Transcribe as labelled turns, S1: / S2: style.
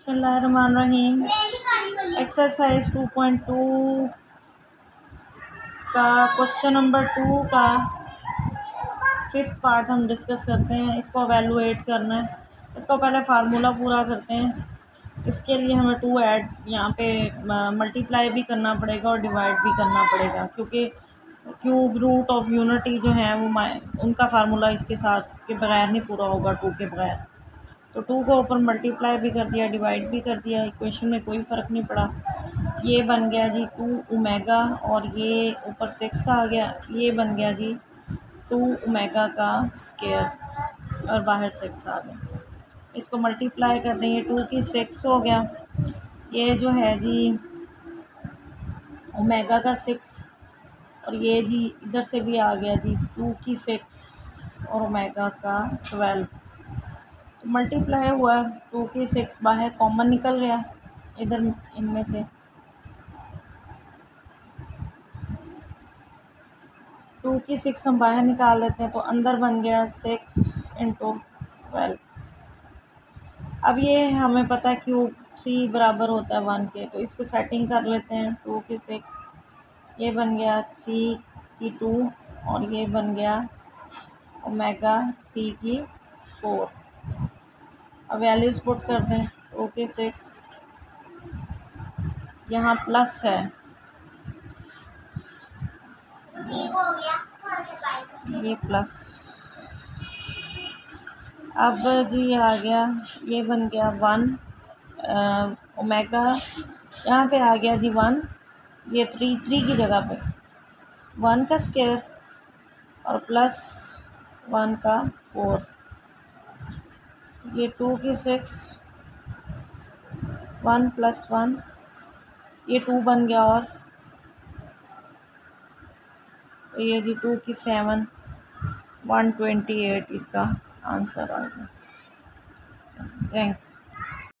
S1: बसमीम exercise two point two का question number two का फिफ्थ पार्ट हम डिस्कस करते हैं। इसको एवेलुएट करना है। इसको पहले फार्मूला पूरा करते हैं। इसके लिए हमें टू ऐड यहाँ पे मल्टीप्लाई भी करना पड़ेगा और डिवाइड भी करना पड़ेगा। क्योंकि क्यूब रूट ऑफ़ यूनिटी जो है वो उनका फार्मूला इसके साथ के बगैर नहीं पूरा होगा टू के बगैर। तो टू को ऊपर मल्टीप्लाई भी कर दिया डिवाइड भी कर दिया इक्वेशन में कोई फ़र्क नहीं पड़ा। ये बन गया जी टू ओमेगा और ये ऊपर सिक्स आ गया, ये बन गया जी टू ओमेगा का स्केयर और बाहर सिक्स आ गया। इसको मल्टीप्लाई कर देंगे टू की सिक्स हो गया। ये जो है जी ओमेगा का सिक्स और ये जी इधर से भी आ गया जी टू की सिक्स और ओमेगा का ट्वेल्व मल्टीप्लाई हुआ टू की सिक्स बाहर कॉमन निकल गया, इधर इनमें से। टू की सिक्स हम बाहर निकाल लेते हैं तो अंदर बन गया सिक्स इंटू ट्वेल्व अब ये हमें पता है क्यूब थ्री बराबर होता है वन के तो इसको सेटिंग कर लेते हैं टू की सिक्स ये बन गया थ्री की टू और ये बन गया ओमेगा थ्री की फोर अब वैल्यूज़ पुट कर दें। ओके सिक्स यहाँ प्लस है। ये प्लस अब जी आ गया। ये बन गया वन ओमेगा यहाँ पे आ गया जी वन ये थ्री थ्री की जगह पे। वन का स्केयर और प्लस वन का फोर ये टू की सिक्स, वन प्लस वन, ये टू बन गया और। ये जी टू की सेवन, वन ट्वेंटी एट इसका आंसर आ गया। थैंक्स